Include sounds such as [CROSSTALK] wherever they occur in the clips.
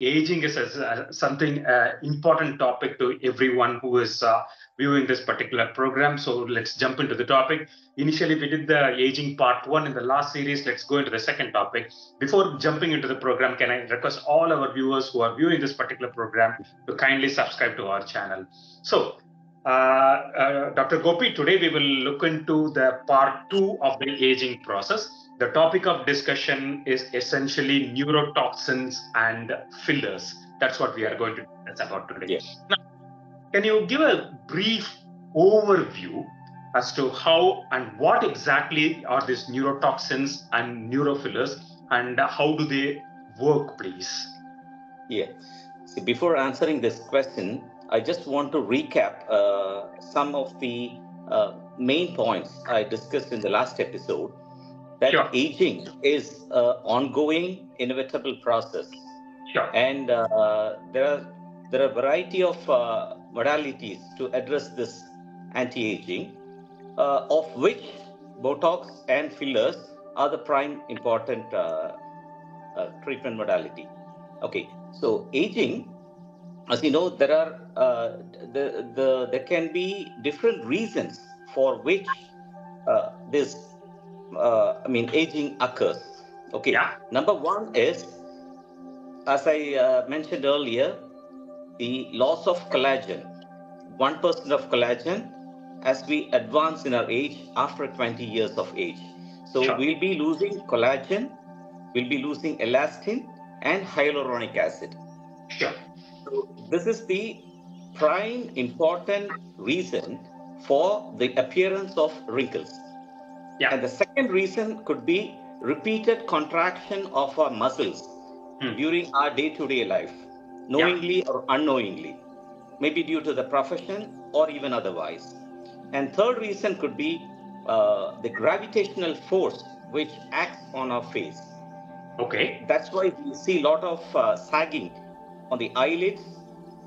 aging is a, something uh, important topic to everyone who is uh, viewing this particular program. So let's jump into the topic. Initially, we did the aging part one in the last series. Let's go into the second topic. Before jumping into the program, can I request all our viewers who are viewing this particular program to kindly subscribe to our channel? So, uh, uh Dr. Gopi, today we will look into the part two of the aging process. The topic of discussion is essentially neurotoxins and fillers. That's what we are going to discuss about today. Yes. Now, can you give a brief overview as to how and what exactly are these neurotoxins and neurofillers and how do they work, please? Yeah. See, before answering this question, I just want to recap uh, some of the uh, main points I discussed in the last episode. That Sure. aging is an ongoing, inevitable process, Sure. and uh, there are there are a variety of uh, modalities to address this anti-aging, uh, of which Botox and fillers are the prime important uh, uh, treatment modality. Okay, so aging, as you know, there are uh, the, the there can be different reasons for which uh, this uh, I mean aging occurs. Okay, Yeah. number one is, as I uh, mentioned earlier, the loss of collagen, one percent of collagen, as we advance in our age after 20 years of age. So Sure. we'll be losing collagen, we'll be losing elastin and hyaluronic acid. Sure. So this is the prime important reason for the appearance of wrinkles. Yeah. And the second reason could be repeated contraction of our muscles Hmm. during our day-to-day life, knowingly or unknowingly, maybe due to the profession or even otherwise. And third reason could be uh, the gravitational force which acts on our face. Okay. That's why we see a lot of uh, sagging on the eyelids,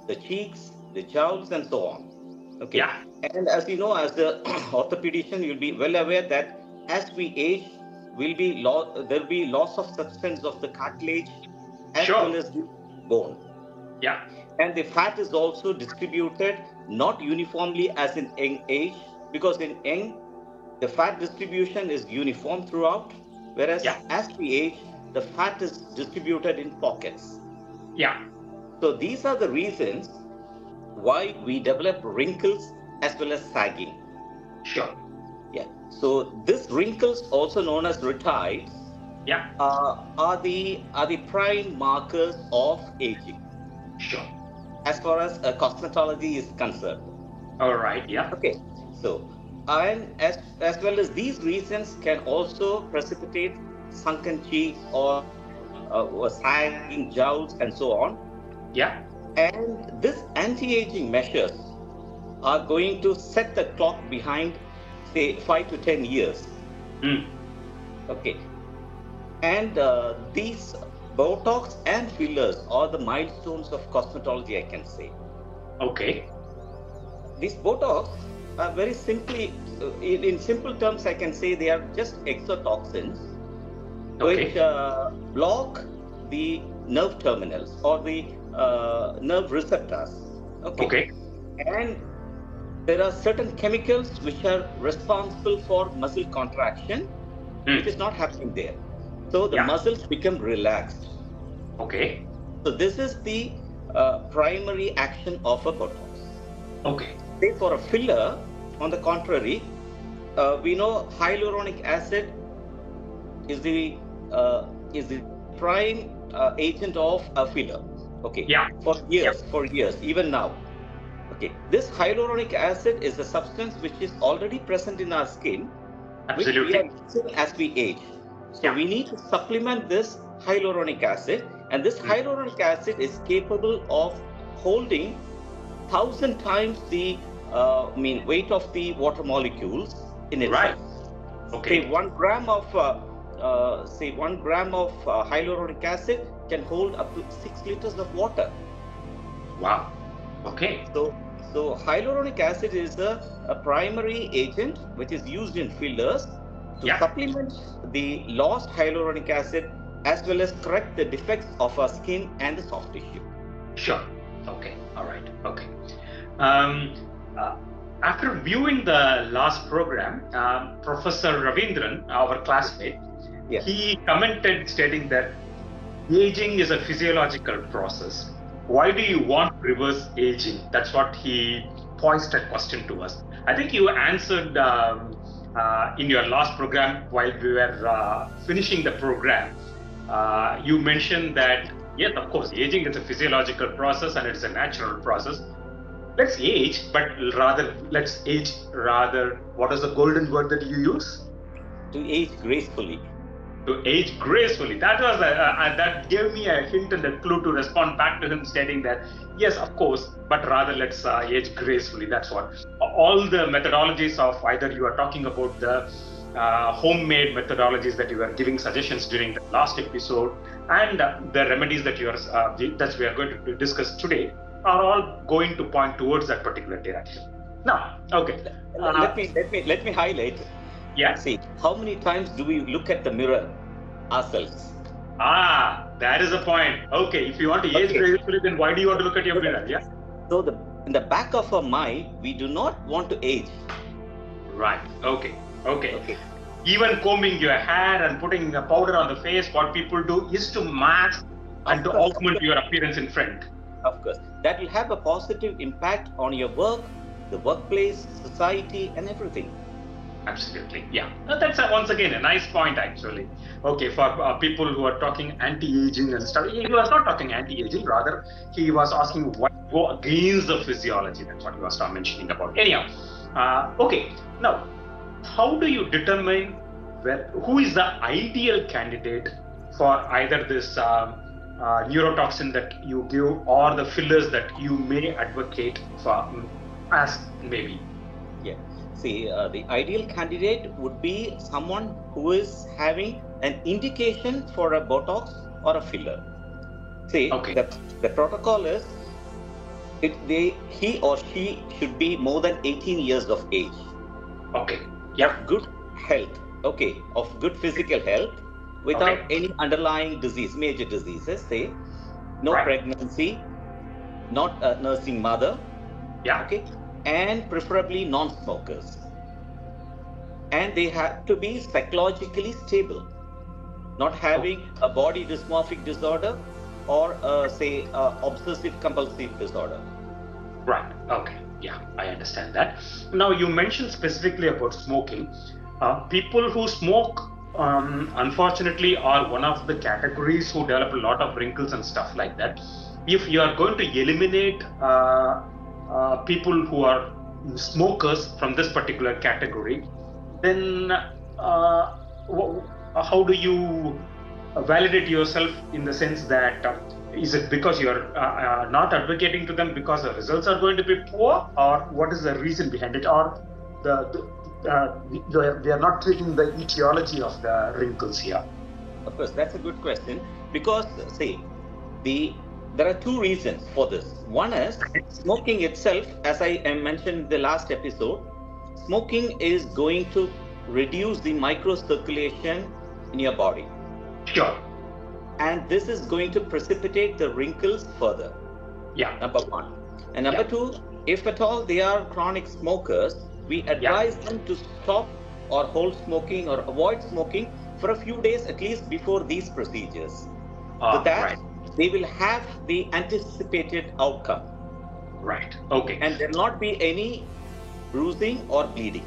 the cheeks, the jowls, and so on. Okay. Yeah. And as you know, as the [CLEARS THROAT] orthopedician, you'll be well aware that as we age, will be lo- there'll be loss of substance of the cartilage as Sure. well as the bone. Yeah. And the fat is also distributed not uniformly as in young age, because in young, the fat distribution is uniform throughout, whereas Yeah. as we age, the fat is distributed in pockets. Yeah. So these are the reasons why we develop wrinkles as well as sagging. Sure. Yeah. So this wrinkles, also known as rhytides, Yeah. uh, are the are the prime markers of aging, Sure. as far as uh, cosmetology is concerned. All right. Yeah. Okay. So and as as well as these reasons can also precipitate sunken cheeks or, uh, sagging jowls and so on. Yeah. And this anti-aging measures are going to set the clock behind, say, five to ten years. Mm. Okay. And uh, these Botox and fillers are the milestones of cosmetology, I can say. Okay. These Botox are very simply, uh, in, in simple terms, I can say they are just exotoxins which uh, block the nerve terminals or the uh, nerve receptors. Okay. Okay. And there are certain chemicals which are responsible for muscle contraction, Hmm. which is not happening there. So the Yeah. muscles become relaxed. Okay. So this is the uh, primary action of a Botox. Okay. Say for a filler, on the contrary, uh, we know hyaluronic acid is the uh, is the prime uh, agent of a filler. Okay. Yeah. For years, for years, even now. Okay. This hyaluronic acid is a substance which is already present in our skin, which we are losing as we age. So Yeah. we need to supplement this hyaluronic acid, and this Mm. hyaluronic acid is capable of holding thousand times the uh, I mean weight of the water molecules in itself. Right. Okay. Say one gram of uh, uh, say one gram of uh, hyaluronic acid can hold up to six liters of water. Wow. Okay. So, so hyaluronic acid is a, a primary agent which is used in fillers to Yeah. supplement the lost hyaluronic acid as well as correct the defects of our skin and the soft tissue. Sure. Okay. All right. Okay. Um, uh, after viewing the last program, uh, Professor Ravindran, our classmate, Yes. he commented stating that aging is a physiological process. Why do you want reverse aging? That's what he posed a question to us. I think you answered um, uh, in your last program while we were uh, finishing the program. Uh, you mentioned that yes, of course, aging is a physiological process and it's a natural process. Let's age, but rather let's age rather. What is the golden word that you use? To age gracefully. To age gracefully. That was a, uh, that gave me a hint and a clue to respond back to him, stating that yes, of course, but rather let's uh, age gracefully. That's what. All the methodologies of either you are talking about the uh, homemade methodologies that you were giving suggestions during the last episode, and uh, the remedies that you are uh, that we are going to discuss today are all going to point towards that particular direction. Now, okay, Uh, let me let me let me highlight. Yeah. See, how many times do we look at the mirror ourselves? Ah, that is a point. Okay, if you want to age Okay. gracefully, then why do you want to look at your mirror? Yeah. So the in the back of our mind, we do not want to age. Right. Okay. Okay. Okay. Even combing your hair and putting a powder on the face, what people do is to mask and to augment your appearance in front. Of course, that will have a positive impact on your work, the workplace, society, and everything. Absolutely. Yeah. Uh, That's uh, once again a nice point, actually. Okay, for uh, people who are talking anti-aging and stuff, he was not talking anti-aging. Rather, he was asking what go against the physiology. That's what he was uh, mentioning about. Anyhow, uh, okay. Now, how do you determine where, who is the ideal candidate for either this um, uh, neurotoxin that you give or the fillers that you may advocate for, mm, as maybe? See, uh, the ideal candidate would be someone who is having an indication for a Botox or a filler. See, Okay. the, the protocol is it, they, he or she should be more than 18 years of age, Okay. Yeah. good health, okay, of good physical health, without Okay. any underlying disease, major diseases, say, no Right. pregnancy, not a nursing mother, Yeah. okay and preferably non-smokers and they have to be psychologically stable not having a body dysmorphic disorder or uh, say obsessive compulsive disorder Right. Okay. Yeah, I understand that. Now, you mentioned specifically about smoking. Uh, people who smoke, um, unfortunately, are one of the categories who develop a lot of wrinkles and stuff like that. If you are going to eliminate uh, uh, people who are smokers from this particular category, then uh, wh- how do you validate yourself in the sense that uh, is it because you're uh, uh, not advocating to them because the results are going to be poor or what is the reason behind it or the, the uh, they are- not treating the etiology of the wrinkles here? Of course that's a good question because say the there are two reasons for this. One is smoking itself as i uh, mentioned in the last episode smoking is going to reduce the microcirculation in your body. Sure. And this is going to precipitate the wrinkles further. Yeah. Number one. And number Yeah. two if at all they are chronic smokers we advise them to stop or hold smoking or avoid smoking for a few days at least before these procedures. Ah, so that right they will have the anticipated outcome. Right. Okay. And there will not be any bruising or bleeding.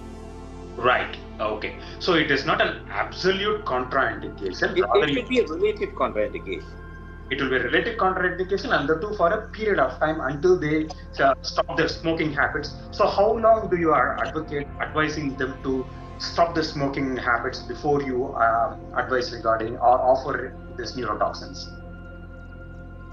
Right. Okay. So it is not an absolute contraindication. It, it should be a relative contraindication. It will be a relative contraindication and the two for a period of time until they uh, stop their smoking habits. So how long do you are advocate advising them to stop the smoking habits before you um, advise regarding or offer this neurotoxins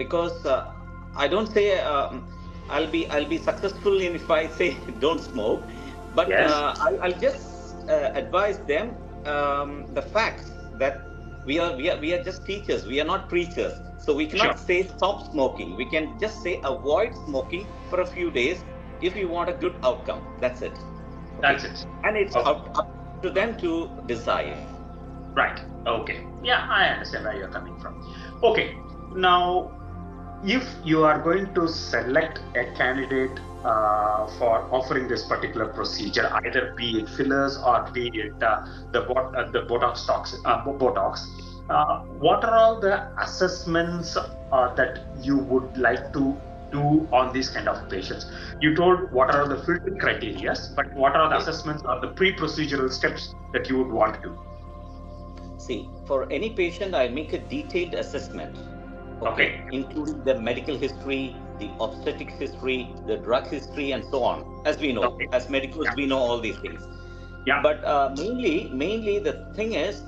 because uh, I don't say um, I'll be I'll be successful in if I say [LAUGHS] don't smoke, but Yes. uh, I'll, I'll just uh, advise them um, the facts that we are we are we are just teachers. We are not preachers, so we cannot Sure. say stop smoking. We can just say avoid smoking for a few days if you want a good outcome. That's it. that's it And it's Okay. up, up to them to decide. Right. Okay. Yeah, I understand where you're coming from. Okay. Now, if you are going to select a candidate uh, for offering this particular procedure, either be it fillers or be it uh, the bot- uh, the Botox tox- uh, Botox, uh, what are all the assessments uh, that you would like to do on these kind of patients? You told what are the filtering criteria, but what are the assessments or the pre-procedural steps that you would want to do? See, for any patient, I make a detailed assessment. Okay. Including the medical history, the obstetrics history, the drug history, and so on. As we know, Okay. as medicals, Yeah. we know all these things. Yeah. But uh, mainly, mainly the thing is,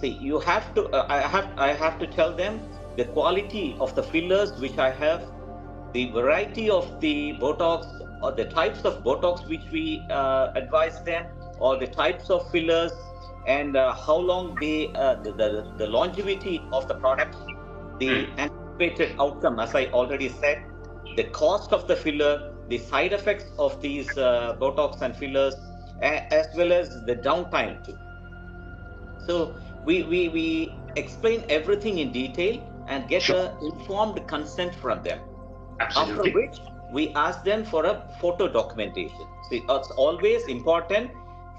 see, you have to. Uh, I have. I have to tell them the quality of the fillers which I have, the variety of the Botox or the types of Botox which we uh, advise them, or the types of fillers, and uh, how long they uh, the, the the longevity of the product, the anticipated outcome, as I already said, the cost of the filler, the side effects of these uh, Botox and fillers, as well as the downtime too. So we, we, we explain everything in detail and get Sure. a informed consent from them. Absolutely. After which we ask them for a photo documentation. See, it's always important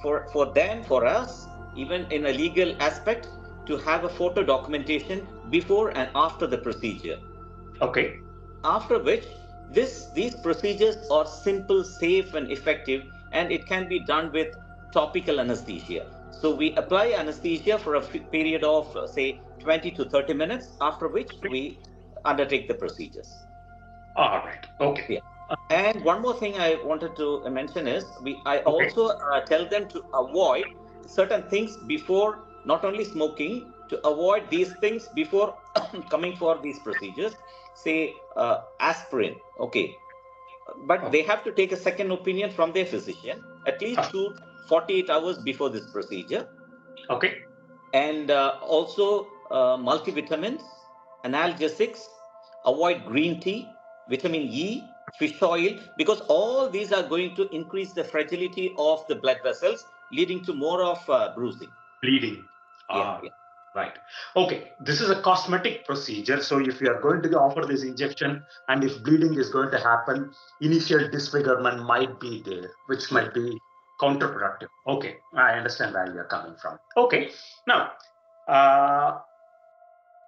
for, for them, for us, even in a legal aspect, to have a photo documentation before and after the procedure Okay. after which this these procedures are simple safe and effective and it can be done with topical anesthesia so we apply anesthesia for a f- period of uh, say 20 to 30 minutes after which we undertake the procedures All right. Okay. and one more thing i wanted to mention is we i Okay. also uh, tell them to avoid certain things before not only smoking to avoid these things before [COUGHS] coming for these procedures say uh, aspirin okay but they have to take a second opinion from their physician at least Ah. to 48 hours before this procedure Okay. and uh, also uh, multivitamins, analgesics, avoid green tea, vitamin E, fish oil, because all these are going to increase the fragility of the blood vessels, leading to more of uh, bruising. Bleeding. Yeah, Ah, yeah. Right. Okay. This is a cosmetic procedure. So if you are going to offer this injection and if bleeding is going to happen, initial disfigurement might be there, which might be counterproductive. Okay. I understand where you're coming from. Okay. Now, uh,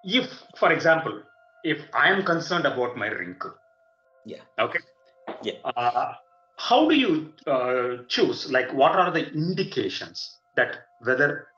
if, for example, if I am concerned about my wrinkle, Yeah. Okay. Yeah. Uh, how do you uh, choose? Like, what are the indications that whether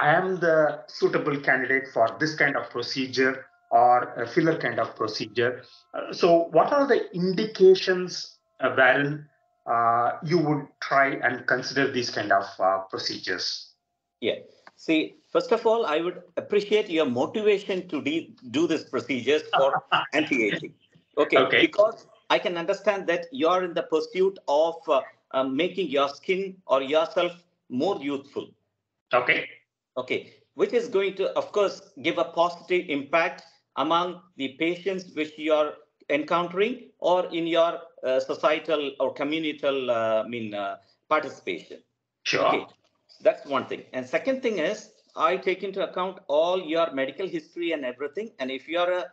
I am the suitable candidate for this kind of procedure or a filler kind of procedure? Uh, so, what are the indications uh, wherein uh, you would try and consider these kind of uh, procedures? Yeah. See, first of all, I would appreciate your motivation to de- do this procedures for [LAUGHS] anti-aging. Okay. Okay. Because I can understand that you're in the pursuit of uh, uh, making your skin or yourself more youthful. Okay. Okay. Which is going to, of course, give a positive impact among the patients which you are encountering or in your uh, societal or communal, uh, I mean, uh, participation. Sure. Okay, that's one thing. And second thing is, I take into account all your medical history and everything. And if you are a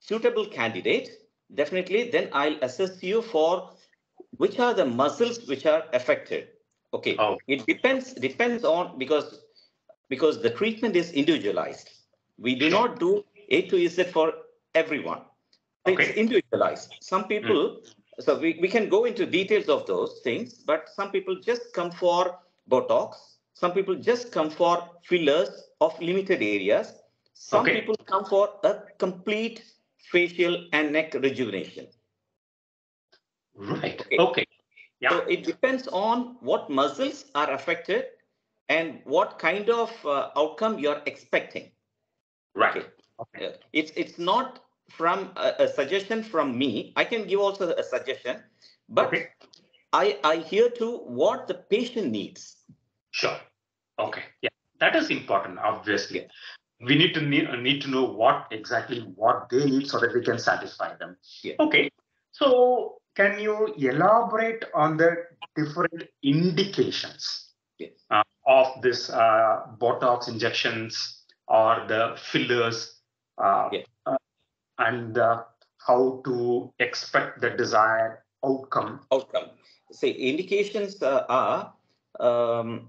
suitable candidate, definitely then I'll assess you for which are the muscles which are affected. Okay, Oh. it depends depends on because because the treatment is individualized. We do not do A to Z for everyone. It's individualized. Some hmm. people, so we, we can go into details of those things, but some people just come for Botox. Some people just come for fillers of limited areas. Some Okay. people come for a complete facial and neck rejuvenation. Right. Okay. Okay. Yeah. So it depends on what muscles are affected and what kind of uh, outcome you're expecting. Right. Okay. Okay. Uh, It's it's not from a, a suggestion from me. I can give also a suggestion, but Okay. I I hear to what the patient needs. Sure. Okay. Yeah, that is important. Obviously, Yeah. we need to need, need to know what exactly what they need so that we can satisfy them. Yeah. Okay. So, can you elaborate on the different indications Yes. uh, of this uh, Botox injections or the fillers, uh, Yeah. uh, and uh, how to expect the desired outcome. outcome. Say indications uh, are, um,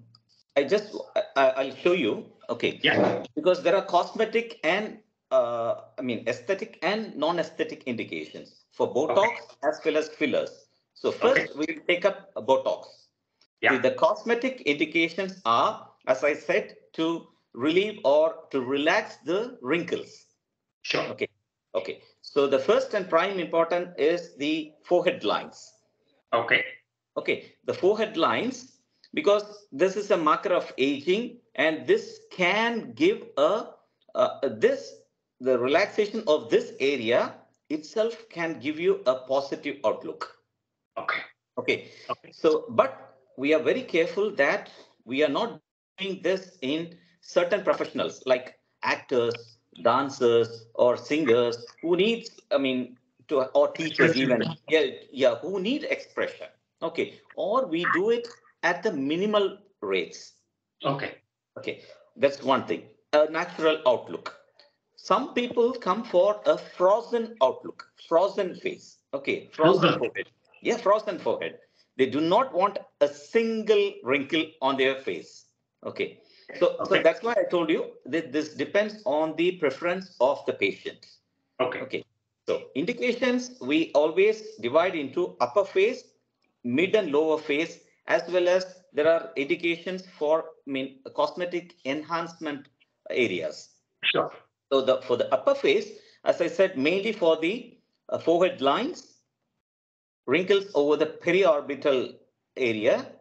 I just, I, I'll show you, okay. Yeah. Because there are cosmetic and, uh, I mean, aesthetic and non-aesthetic indications for Botox as well as fillers. So first we'll take up Botox. Yeah. See, The cosmetic indications are, as I said, to relieve or to relax the wrinkles. Sure. Okay. Okay. So the first and prime important is the forehead lines. Okay. Okay, the forehead lines, because this is a marker of aging, and this can give a uh, this the relaxation of this area itself can give you a positive outlook. Okay. Okay, Okay. so but we are very careful that we are not doing this in certain professionals like actors, dancers, or singers who needs, I mean, to or teachers even, yeah, yeah, who need expression. Okay, or we do it at the minimal rates. Okay. Okay, that's one thing. A natural outlook. Some people come for a frozen outlook, frozen face. Okay, frozen forehead. Yeah, frozen forehead. They do not want a single wrinkle on their face. Okay, so so that's why I told you that this depends on the preference of the patient. Okay. Okay. So indications we always divide into upper face, mid and lower face, as well as there are indications for I mean cosmetic enhancement areas. Sure. So the for the upper face, as I said, mainly for the uh, forehead lines, wrinkles over the periorbital area,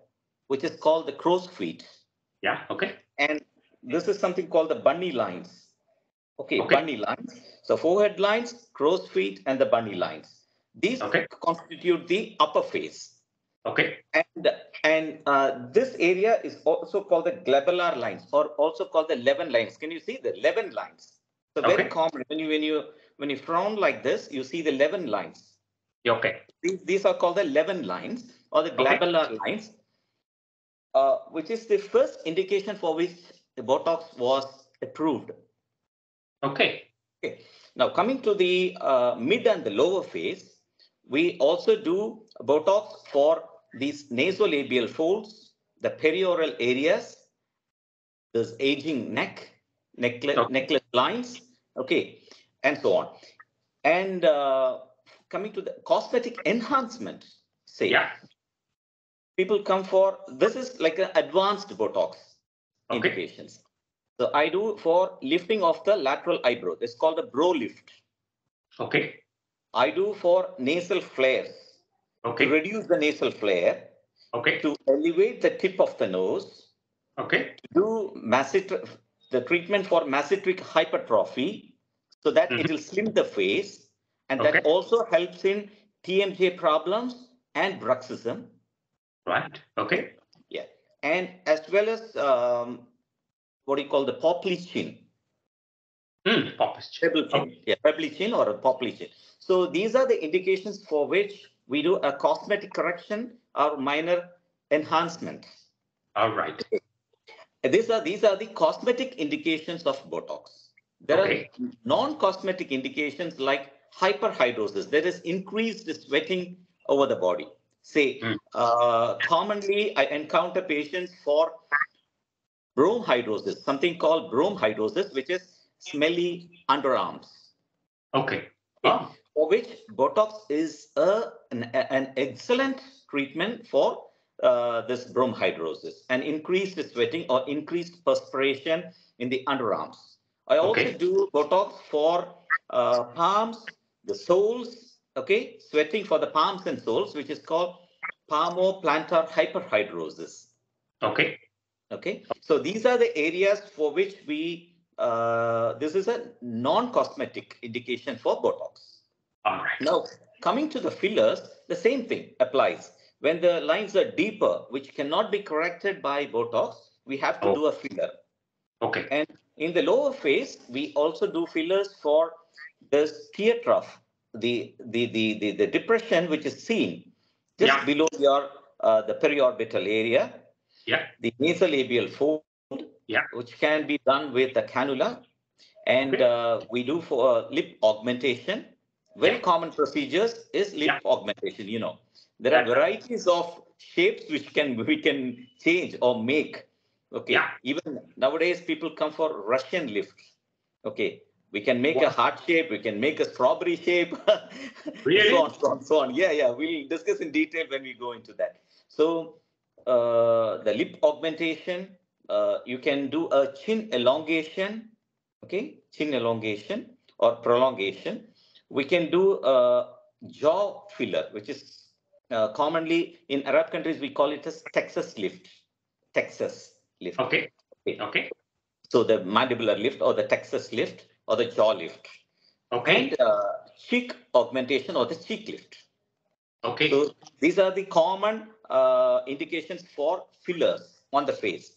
which is called the crow's feet, Yeah. Okay. and this is something called the bunny lines. Okay, Okay. bunny lines. So forehead lines, crow's feet, and the bunny lines. These Okay. constitute the upper face. Okay. And and uh, this area is also called the glabellar lines, or also called the Levin lines. Can you see the Levin lines? So very Okay. common when you when you when you frown like this, you see the Levin lines. Okay. These, these are called the Levin lines or the Okay. lines, uh, which is the first indication for which the Botox was approved. Okay. okay. Now, coming to the uh, mid and the lower face, we also do Botox for these nasolabial folds, the perioral areas, this aging neck, necklace, Okay. necklace lines, okay, and so on. And uh, coming to the cosmetic enhancement, say, Yeah. people come for this is like an advanced Botox Okay. indications. So I do for lifting of the lateral eyebrow. It's called a brow lift. Okay. I do for nasal flares to Okay. reduce the nasal flare, Okay. to elevate the tip of the nose, Okay. to do massetri- the treatment for masseteric hypertrophy, so that it Mhm. will slim the face, and that also helps in TMJ problems and bruxism, Right. Okay. Yeah. And as well as um, what do you call the popley chin. Hmm. Popish. Pebble chin, yeah, pebbly chin or a popley chin. So these are the indications for which we do a cosmetic correction or minor enhancement. All right. These are these are the cosmetic indications of Botox. There Okay. are non-cosmetic indications like hyperhidrosis. There is increased sweating over the body. Say, Mm. uh, commonly I encounter patients for bromhidrosis, something called bromhidrosis, which is smelly underarms. Okay. Ah, for which Botox is a, an, an excellent treatment for uh, this bromhidrosis and increased sweating or increased perspiration in the underarms. I also Okay. do Botox for uh, palms, the soles, okay, sweating for the palms and soles, which is called palmoplantar hyperhidrosis. Okay. Okay, so these are the areas for which we, uh, this is a non-cosmetic indication for Botox. All right. Now, coming to the fillers, the same thing applies. When the lines are deeper, which cannot be corrected by Botox, we have to Oh. do a filler. Okay. And in the lower face, we also do fillers for the tear trough, the, the, the, the, the depression which is seen just Yeah. below your uh, the periorbital area. Yeah. The nasolabial fold, Yeah. which can be done with a cannula. And uh, we do for uh, lip augmentation. Very Yeah. common procedures is lip Yeah. augmentation, you know. There are varieties of shapes which can we can change or make. Okay. Yeah. Even nowadays, people come for Russian lifts. Okay. We can make a heart shape, we can make a strawberry shape. [LAUGHS] Really? so on, so on, so on. Yeah, yeah. We'll discuss in detail when we go into that. So uh, the lip augmentation, uh, you can do a chin elongation, okay, chin elongation or prolongation. We can do a jaw filler, which is uh, commonly in Arab countries we call it as Texas lift. Texas lift. Okay. Okay. So the mandibular lift or the Texas lift or the jaw lift. Okay. And uh, cheek augmentation or the cheek lift. Okay. So these are the common uh, indications for fillers on the face.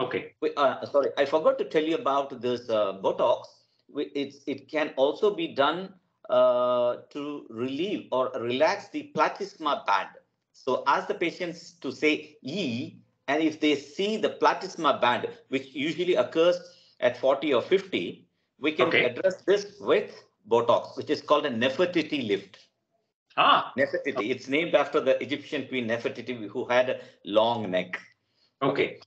Okay. We- uh, sorry, I forgot to tell you about this uh, Botox. We- It's, it can also be done uh, to relieve or relax the platysma band. So ask the patients to say E, and if they see the platysma band, which usually occurs at 40 or 50, we can Okay. address this with Botox, which is called a Nefertiti lift. Ah. Nefertiti. It's named after the Egyptian queen Nefertiti, who had a long neck. Okay.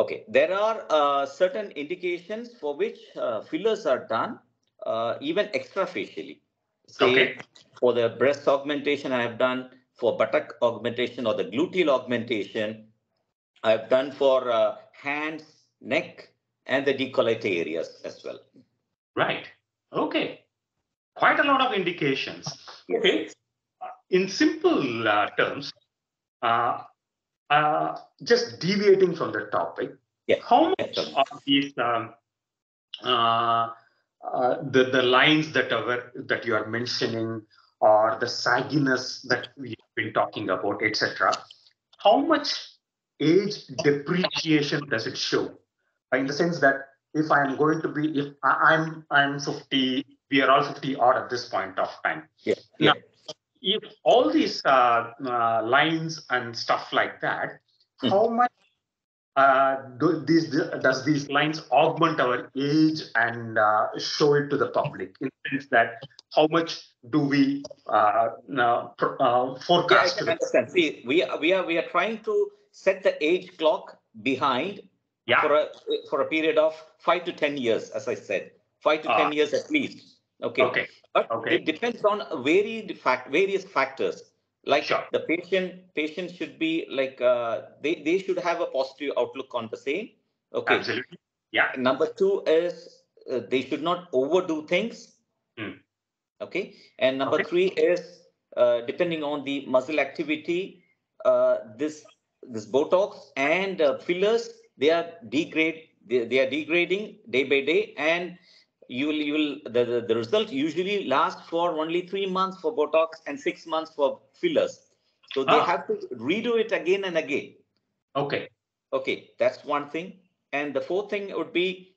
Okay, there are uh, certain indications for which uh, fillers are done, uh, even extrafacially. Say Okay. for the breast augmentation, I have done for buttock augmentation or the gluteal augmentation. I have done for uh, hands, neck, and the decollete areas as well. Right. Okay. Quite a lot of indications. Okay. In simple uh, terms, uh, uh, just deviating from the topic, Yeah. how much sir. of these um, uh, uh, the the lines that are that you are mentioning or the sagginess that we've been talking about, etc. How much age depreciation does it show? In the sense that if I'm going to be, if I- I'm I'm 50, we are all 50 odd at this point of time. Yeah. Now, if all these uh, uh, lines and stuff like that, Mhm. how much uh, do these does these lines augment our age and uh, show it to the public in the sense that how much do we uh, uh, uh, Yeah, I forecast? can understand. See, we are, we are we are trying to set the age clock behind yeah. for a for a period of five to ten years, as I said, five to Ah. ten years at least. Okay, Okay. but okay. it depends on varied fact various factors. Like Sure. the patient patient should be like uh, they they should have a positive outlook on the same. Okay. Absolutely. Yeah. Number two is uh, they should not overdo things. Hmm. Okay. And number Okay. three is uh, depending on the muscle activity, uh, this this Botox and uh, fillers they are degrade they, they are degrading day by day and you will you will the, the, the result usually lasts for only three months for Botox and six months for fillers. So they Ah. have to redo it again and again. Okay. Okay, that's one thing. And the fourth thing would be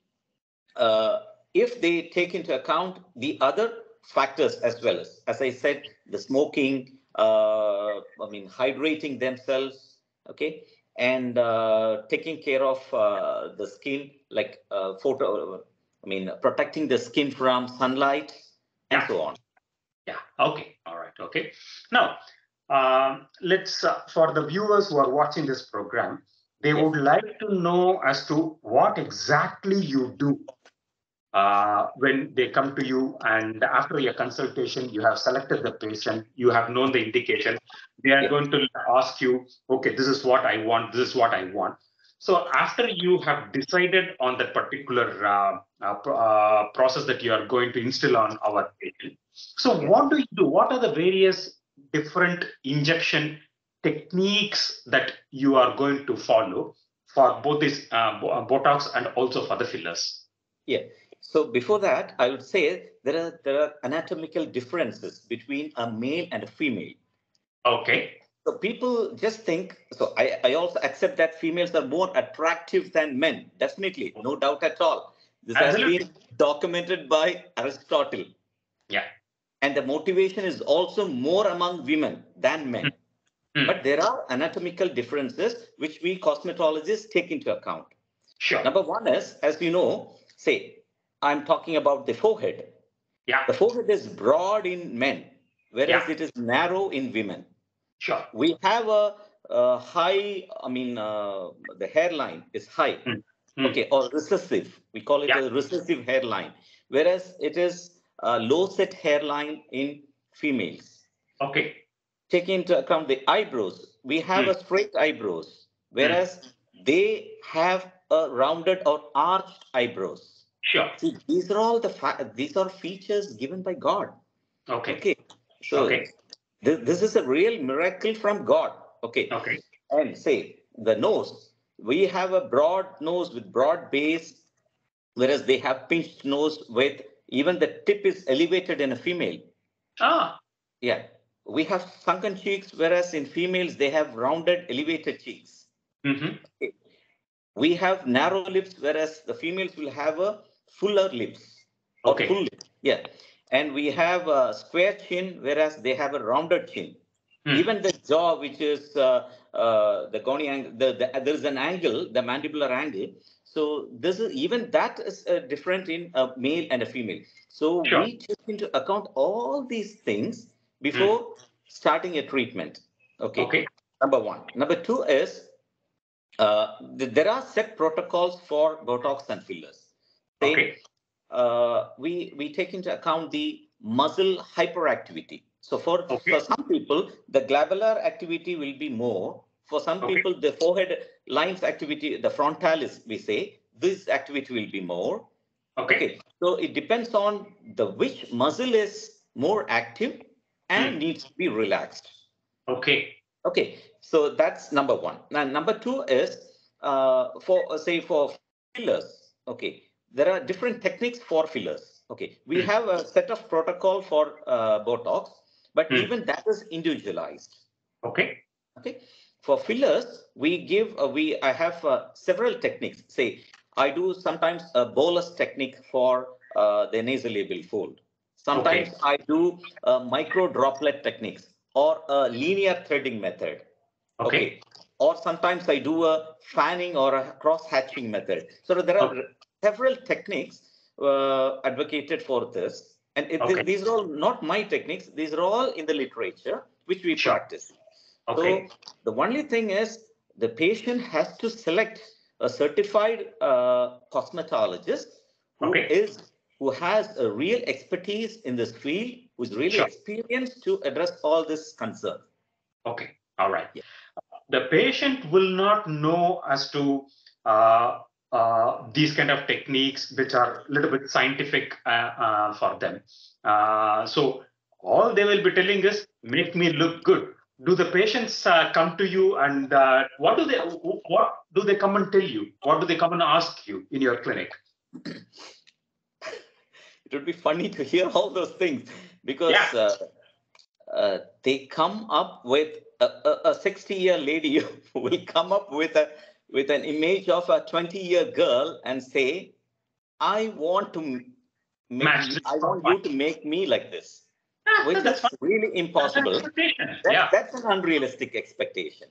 uh, if they take into account the other factors as well as, as I said, the smoking, uh, I mean, hydrating themselves, okay, and uh, taking care of uh, the skin, like uh, photo, I mean, protecting the skin from sunlight and Yeah. so on. Yeah. Okay. All right. Okay. Now, um, let's uh, for the viewers who are watching this program, they Yes. would like to know as to what exactly you do uh, when they come to you and after your consultation, you have selected the patient, you have known the indication. They are Yeah. going to ask you, okay, this is what I want. This is what I want. So after you have decided on that particular uh, uh, uh, process that you are going to instill on our patient, so Yeah. what do you do? What are the various different injection techniques that you are going to follow for both this uh, uh, Botox and also for the fillers? Yeah. So before that, I would say there are there are anatomical differences between a male and a female. Okay. So people just think. So I, I also accept that females are more attractive than men. Definitely, no doubt at all. This Absolutely. has been documented by Aristotle. Yeah. And the motivation is also more among women than men. Hmm. But there are anatomical differences which we cosmetologists take into account. Sure. Number one is, as you know, say, I'm talking about the forehead. Yeah. The forehead is broad in men, whereas Yeah. it is narrow in women. Sure. We have a, a high, I mean, uh, the hairline is high, Hmm. Hmm. okay, or recessive. We call it Yeah. a recessive hairline, whereas it is a low set hairline in females. Okay. Taking into account the eyebrows, we have Hmm. a straight eyebrows, whereas they have a rounded or arched eyebrows. Sure. See, these are all the these are features given by God. Okay. Okay, so Okay. this, this is a real miracle from God. Okay, Okay. and say the nose, we have a broad nose with broad base, whereas they have pinched nose with even the tip is elevated in a female. Ah. Yeah, we have sunken cheeks, whereas in females they have rounded, elevated cheeks. Mm-hmm. We have narrow lips, whereas the females will have a fuller lips. Okay. Full lips. Yeah. And we have a square chin, whereas they have a rounded chin. Hmm. Even the jaw, which is uh, uh, the gonial angle, the, the, there is an angle, the mandibular angle. So this is even that is uh, different in a male and a female. So Sure. we take into account all these things before starting a treatment. Okay. Okay. Number one. Number two is uh, th- there are set protocols for Botox and fillers. Okay. uh, we we take into account the muscle hyperactivity. So for, Okay. for some people, the glabellar activity will be more. For some Okay. people, the forehead lines activity, the frontalis, we say, this activity will be more. Okay. Okay. So it depends on the which muscle is more active and Hmm. needs to be relaxed. Okay. Okay, so that's number one. Now, number two is uh, for say for fillers. Okay, there are different techniques for fillers. Okay, we Hmm. have a set of protocol for uh, Botox, but Hmm. even that is individualized. Okay. Okay, for fillers, we give uh, we I have uh, several techniques. Say I do sometimes a bolus technique for uh, the nasolabial fold. Sometimes I do uh, micro droplet techniques or a linear threading method. Okay. Or sometimes I do a fanning or a cross hatching method. So there are several techniques uh, advocated for this. And it, Okay. these are all not my techniques. These are all in the literature which we Sure. practice. Okay. So the only thing is the patient has to select a certified uh, cosmetologist who is Okay. who has a real expertise in this field, who's really Sure. experienced to address all this concern. Okay. All right. Yeah. The patient will not know as to uh, uh, these kind of techniques, which are a little bit scientific uh, uh, for them. Uh, so all they will be telling is, make me look good. Do the patients uh, come to you and uh, what do they what do they come and tell you? What do they come and ask you in your clinic? [COUGHS] It would be funny to hear all those things because Yeah. uh, uh, they come up with a 60 year lady who [LAUGHS] will come up with a with an image of a 20 year girl and say, I want to make, I want you to make me like this, Ah, which that's is fine. really That's an impossible. That- Yeah, That's an unrealistic expectation.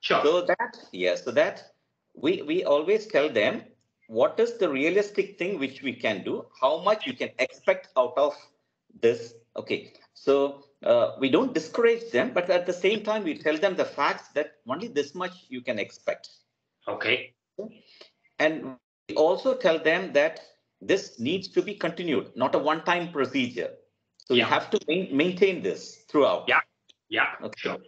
sure. So that, yes, so that we, we always tell them what is the realistic thing which we can do, how much you can expect out of this. Okay, so uh, we don't discourage them, but at the same time, we tell them the facts that only this much you can expect. Okay. And we also tell them that this needs to be continued, not a one time procedure. So you have to main- maintain this throughout. Yeah. Yeah, Okay. sure.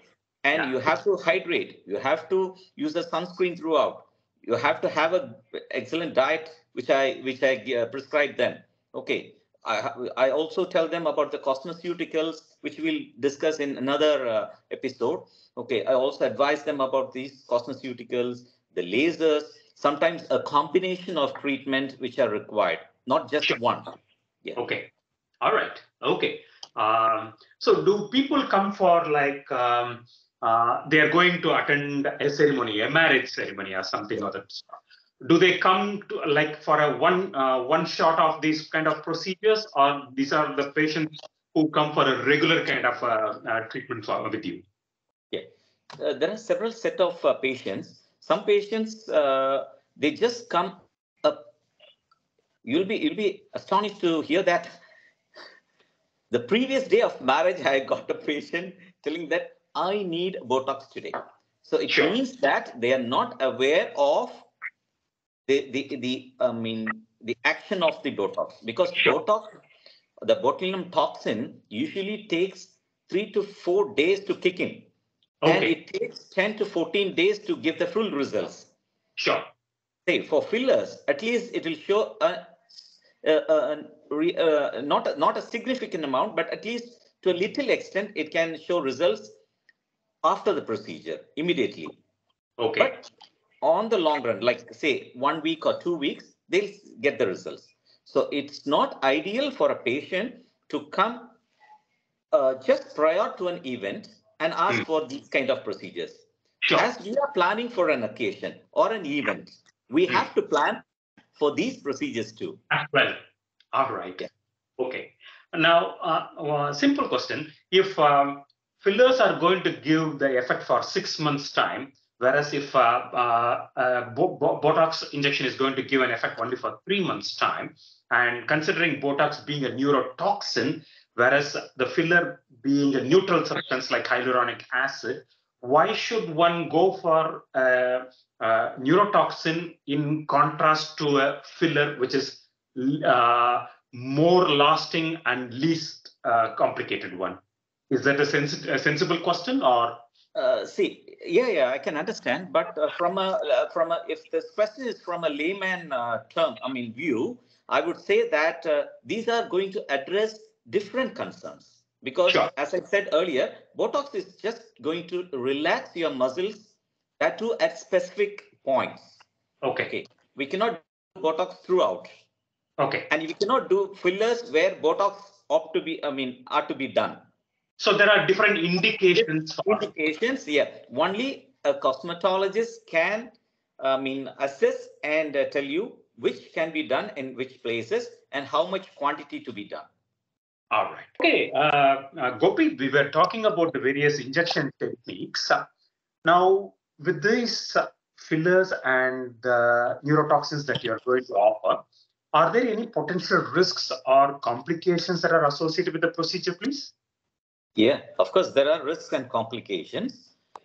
and Yeah. you have to hydrate you have to use the sunscreen throughout you have to have a excellent diet which i which i uh, prescribe them okay I, I also tell them about the cosmeceuticals which we'll discuss in another uh, episode okay i also advise them about these cosmeceuticals the lasers sometimes a combination of treatment which are required not just Sure. one Okay. All right. Okay. Um, so do people come for like um, uh, they are going to attend a ceremony, a marriage ceremony or something or that? Do they come to like for a one uh, one shot of these kind of procedures, or these are the patients who come for a regular kind of uh, uh, treatment for with you? uh, there are several set of uh, patients. Some patients uh, they just come up. You'll be you'll be astonished to hear that. The previous day of marriage, [LAUGHS] I got a patient telling that I need Botox today. So it Sure. means that they are not aware of the the the I mean the action of the Botox because Sure. Botox, the botulinum toxin usually takes three to four days to kick in, and it takes ten to fourteen days to give the full results. sure. Say for fillers, at least it will show a, a, a, a not a, not a significant amount, but at least to a little extent, it can show results after the procedure immediately. Okay, But on the long run, like say one week or two weeks, they'll get the results. So it's not ideal for a patient to come uh, just prior to an event and ask Hmm. for these kind of procedures. sure. As we are planning for an occasion or an event, we Hmm. have to plan for these procedures too. As well. All right. Yeah. Okay. Now, uh, uh, simple question. If um, fillers are going to give the effect for six months' time, whereas if uh, uh, uh, Bo- Bo- Botox injection is going to give an effect only for three months' time, and considering Botox being a neurotoxin, whereas the filler being a neutral substance like hyaluronic acid, why should one go for uh, uh, neurotoxin in contrast to a filler which is uh, more lasting and least uh, complicated one? Is that a, sens- a sensible question or? Uh, see, yeah, yeah, I can understand, but uh, from a uh, from a if this question is from a layman uh, term, I mean view, I would say that these are going to address different concerns because, Sure. as I said earlier, Botox is just going to relax your muscles, that too at specific points. Okay. Okay, we cannot do Botox throughout, Okay. and we cannot do fillers where Botox ought to be, I mean, are to be done. So there are different indications indications yeah only a cosmetologist can i mean assess and uh, tell you which can be done in which places and how much quantity to be done All right. Okay, uh, uh, Gopi, we were talking about the various injection techniques. Uh, Now, with these uh, fillers and uh, neurotoxins that you're going to offer, are there any potential risks or complications that are associated with the procedure, please? yeah of course there are risks and complications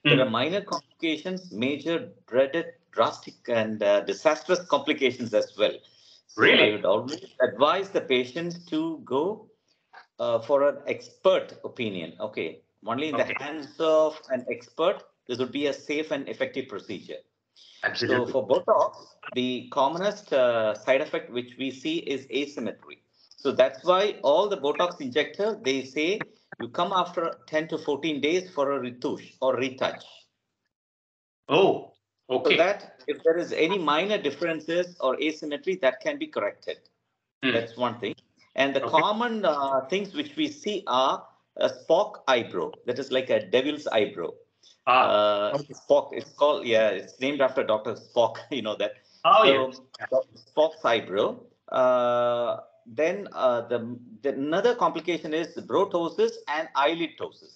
there Mm. are minor complications major dreaded drastic and uh, disastrous complications as well so Really? i would always advise the patient to go uh, for an expert opinion okay only in Okay. the hands of an expert this would be a safe and effective procedure Absolutely. So for Botox, the commonest uh, side effect which we see is asymmetry. So that's why all the Botox injector, they say you come after 10 to 14 days for a retouche or retouch. oh, okay. So that if there is any minor differences or asymmetry, that can be corrected. Hmm. That's one thing. And the Okay. common uh, things which we see are a Spock eyebrow, that is like a devil's eyebrow. Ah, Uh, okay. Spock, it's called, yeah, it's named after Dr. Spock, [LAUGHS] you know that. oh, So, yes. Spock's eyebrow. Uh, then uh, the, the another complication is brow ptosis and eyelid ptosis.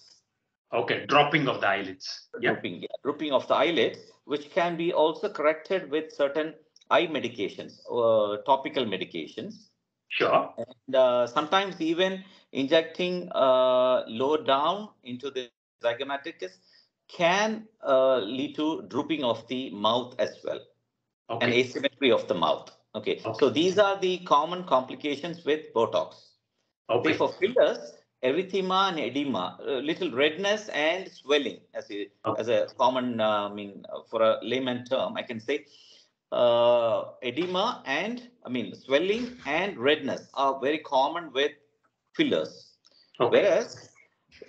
Okay, dropping of the eyelids. Yeah. Drooping, yeah, drooping of the eyelids, which can be also corrected with certain eye medications, uh, topical medications. Sure. And uh, sometimes even injecting uh, lower down into the zygomaticus can uh, lead to drooping of the mouth as well and asymmetry of the mouth. Okay. Okay. So these are the common complications with Botox. Okay. For fillers, erythema and edema, uh, little redness and swelling as a, Okay. as a common, uh, I mean, uh, for a layman term, I can say uh, edema and, I mean, swelling and redness are very common with fillers. Okay. Whereas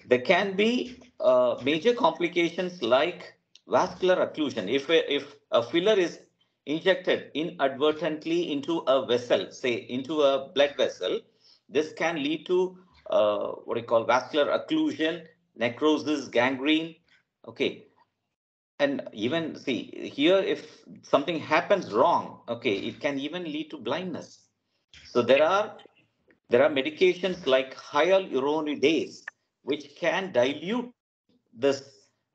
there can be uh, major complications like vascular occlusion. If a, if a filler is injected inadvertently into a vessel, say into a blood vessel, this can lead to uh, what we call vascular occlusion, necrosis, gangrene. Okay. And even see here, if something happens wrong, okay, it can even lead to blindness. So there are there are medications like hyaluronidase, which can dilute this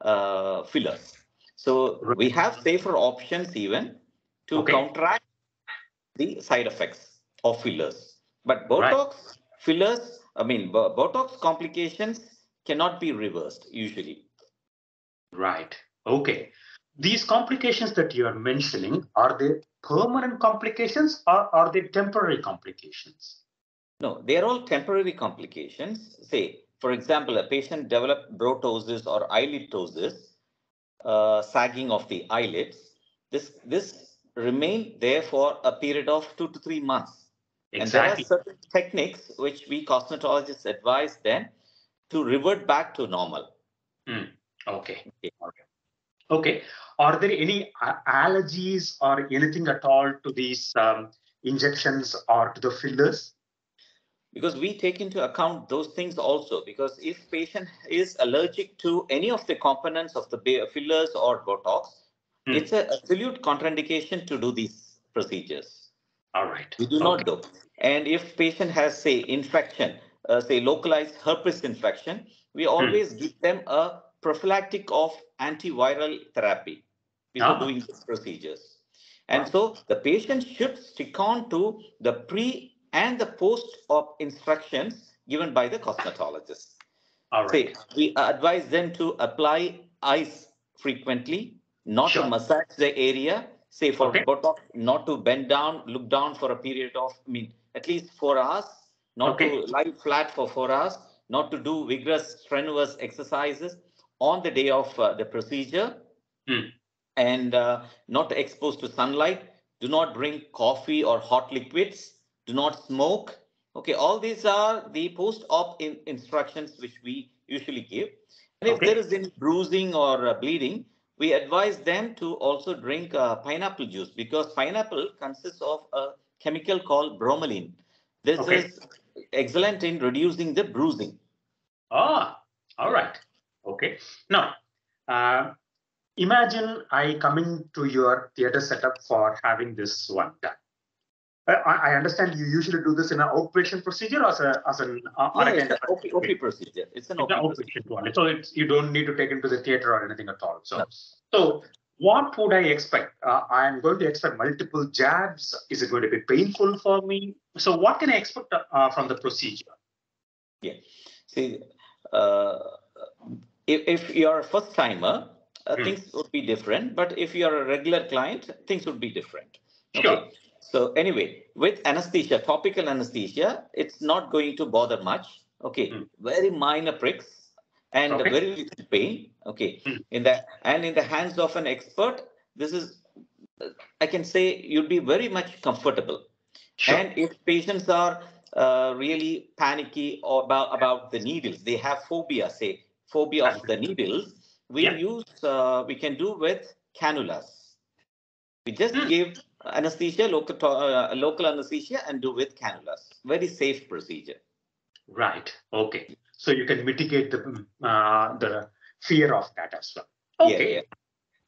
uh, fillers. So we have safer options even to Okay. counteract the side effects of fillers. But Right. Botox fillers, I mean, Botox complications cannot be reversed usually. Right. Okay. These complications that you are mentioning, are they permanent complications or are they temporary complications? No, they are all temporary complications. Say, for example, a patient developed brow ptosis or eyelid ptosis, uh, sagging of the eyelids. This this remain there for a period of two to three months. Exactly. And there are certain techniques which we cosmetologists advise them to revert back to normal. Okay. Okay. Okay. Okay. Are there any uh, allergies or anything at all to these um, injections or to the fillers? because we take into account those things also because if patient is allergic to any of the components of the fillers or botox Hmm. it's a absolute contraindication to do these procedures All right. we do Okay. not do and if patient has say infection uh, say localized herpes infection we Hmm. always give them a prophylactic of antiviral therapy before Ah. doing these procedures and so the patient should stick on to the pre and the post op instructions given by the cosmetologist. All right. We advise them to apply ice frequently, not Sure. to massage the area. Say for Okay. Botox, not to bend down, look down for a period of, I mean, at least four hours, not Okay. to lie flat for four hours, not to do vigorous, strenuous exercises on the day of uh, the procedure, Hmm. and uh, not exposed to sunlight. Do not drink coffee or hot liquids. Do not smoke. Okay, all these are the post-op in- instructions which we usually give. And if there is any bruising or uh, bleeding, we advise them to also drink uh, pineapple juice because pineapple consists of a chemical called bromelain. This Okay. is excellent in reducing the bruising. Ah, all right. Okay. Now, uh, imagine I come into your theater setup for having this one done. I, I understand you usually do this in an outpatient procedure or as, a, as an uh, Yeah, it's an OP, OP procedure. It's an It's OP an procedure. outpatient one. So it's you don't need to take it to the theater or anything at all. So No. so what would I expect? Uh, I'm going to expect multiple jabs. Is it going to be painful for me? So what can I expect uh, from the procedure? Yeah. See, uh, if, if you're a first timer, uh, Hmm. things would be different. But if you're a regular client, things would be different. Sure. So anyway, with anesthesia, topical anesthesia, it's not going to bother much. Okay. Hmm. Very minor pricks and Okay. very little pain. Okay. Hmm. In the and in the hands of an expert, this is, I can say, you'd be very much comfortable. Sure. And if patients are uh, really panicky or about, about the needles, they have phobia, say phobia of the needles, we Yeah. use, uh, we can do with cannulas. We just Hmm. give anesthesia, local, uh, local anesthesia and do with cannulas. Very safe procedure. Right. Okay. So you can mitigate the uh, the fear of that as well. Okay. yeah.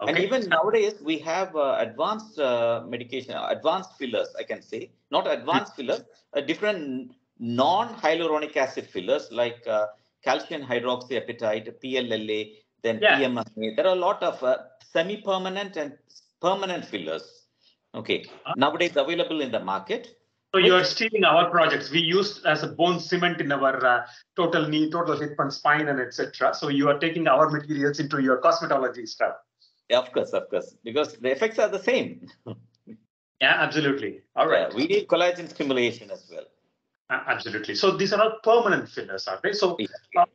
And Okay. even nowadays, we have uh, advanced uh, medication, uh, advanced fillers, I can say, not advanced fillers, uh, different non-hyaluronic acid fillers like uh, calcium hydroxyapatite, PLLA, then Yeah. There are a lot of uh, semi-permanent and permanent fillers. Okay, Ah. nowadays available in the market. So you are stealing our projects. We used as a bone cement in our uh, total knee, total hip and spine, and etc. So you are taking our materials into your cosmetology stuff. Yeah, of course, of course, because the effects are the same. Yeah, absolutely. All right. Uh, we need collagen stimulation as well. Uh, absolutely. So these are all permanent fillers, are they? So Yeah.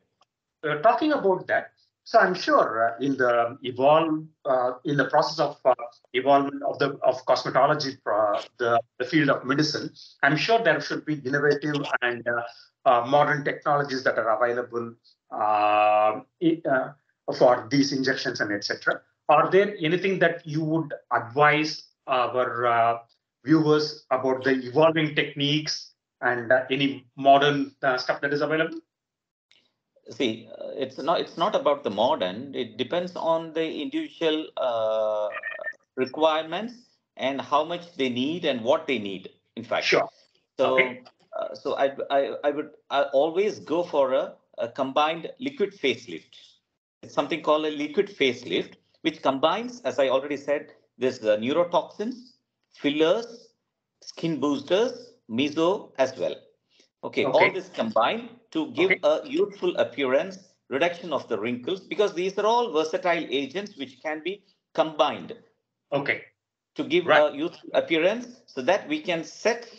uh, talking about that, so I'm sure uh, in the evolve uh, in the process of uh, evolvement of the of cosmetology, uh, the the field of medicine, I'm sure there should be innovative and uh, uh, modern technologies that are available uh, uh, for these injections and etc. Are there anything that you would advise our uh, viewers about the evolving techniques and uh, any modern uh, stuff that is available? see uh, it's not it's not about the modern it depends on the individual uh, requirements and how much they need and what they need in fact Sure. so Okay. uh, so I, I i would I always go for a, a combined liquid facelift It's something called a liquid facelift, which combines, as I already said, this uh, neurotoxins, fillers, skin boosters, meso as well. Okay, Okay. all this combined to give Okay. a youthful appearance, reduction of the wrinkles, because these are all versatile agents which can be combined Okay. to give Right. a youthful appearance so that we can set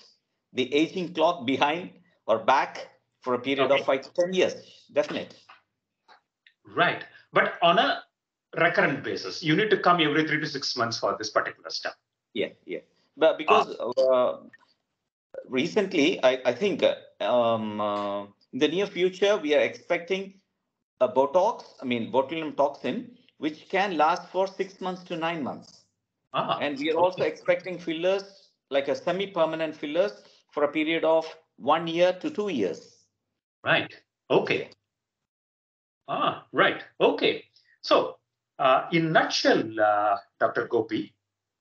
the aging clock behind or back for a period Okay. of five to 10 years. Definite. Right. But on a recurrent basis, you need to come every three to six months for this particular stuff. Yeah, yeah. But because uh, recently, I, I think uh, um, uh, in the near future, we are expecting a Botox, I mean, botulinum toxin, which can last for six months to nine months. Ah, And we are also expecting fillers, like a semi-permanent fillers, for a period of one year to two years. Right. Okay. Ah, right. Okay. So, uh, in nutshell, uh, Dr. Gopi.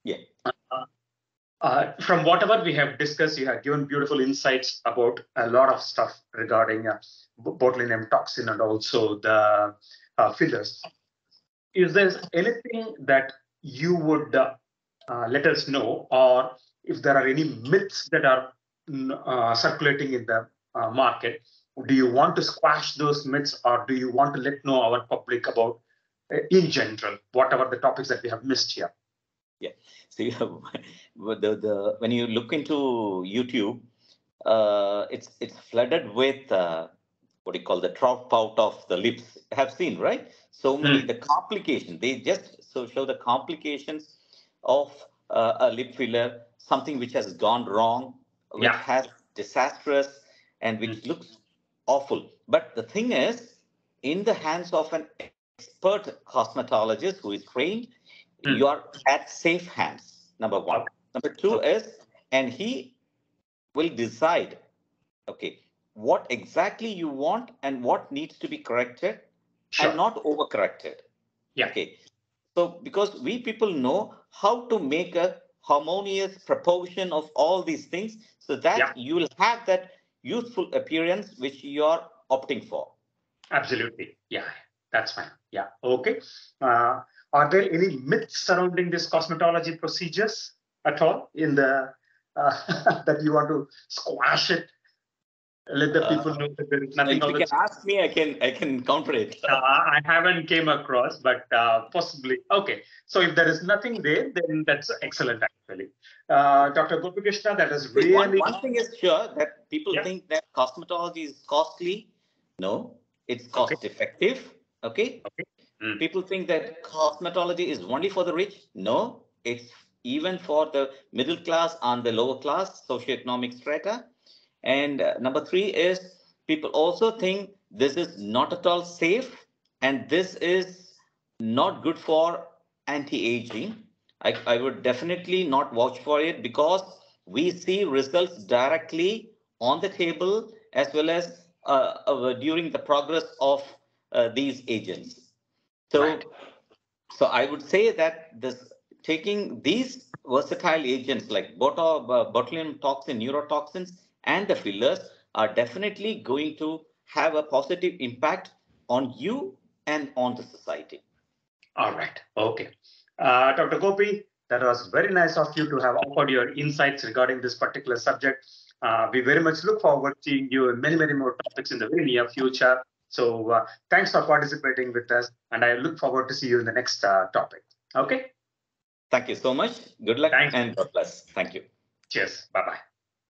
Yeah. Uh, uh, from whatever we have discussed, you have given beautiful insights about a lot of stuff regarding uh, botulinum toxin and also the uh, fillers. Is there anything that you would uh, uh, let us know, or if there are any myths that are circulating in the market do you want to squash those myths or do you want to let know our public about in general whatever the topics that we have missed here [LAUGHS] So you have, the, the when you look into YouTube, uh, it's it's flooded with uh, what do you call the trout out of the lips. Have seen right? So many the complication. They just so show the complications of uh, a lip filler, something which has gone wrong, which Yeah. has disastrous, and which looks awful. But the thing is, in the hands of an expert cosmetologist who is trained, Hmm. you are at safe hands. Number one. Okay. Number two is, and he will decide, okay, what exactly you want and what needs to be corrected sure and not overcorrected. Yeah. Okay. So because we people know how to make a harmonious proportion of all these things so that Yeah. you will have that youthful appearance which you are opting for. absolutely yeah that's fine yeah okay uh, are there any myths surrounding this cosmetology procedures at all in the uh, [LAUGHS] that you want to squash it let the people Uh, know that there is nothing If you can ask me, I can I can counter it. Uh, I haven't came across, but uh, possibly. Okay. So if there is nothing there, then that's excellent, actually. Uh, Dr. Gopi Krishna, that is See, One, really one thing is sure that people Yeah. think that cosmetology is costly. No, it's cost Okay. effective. Okay. Okay. Mm. People think that cosmetology is only for the rich. No, it's even for the middle class and the lower class socioeconomic strata. And uh, number three is people also think this is not at all safe and this is not good for anti-aging. I, I would definitely not watch for it because we see results directly on the table as well as uh, uh, during the progress of uh, these agents. So, Right. so I would say that this taking these versatile agents like uh, botulinum toxin, neurotoxins, and the fillers are definitely going to have a positive impact on you and on the society. all right. Okay. Uh, Dr. Gopi, that was very nice of you to have offered your insights regarding this particular subject. Uh, we very much look forward to seeing you in many, many more topics in the very near future. So uh, thanks for participating with us, and I look forward to see you in the next uh, topic. Okay. Thank you so much. Good luck Thank you. and God bless. Thank you. Cheers. Bye bye.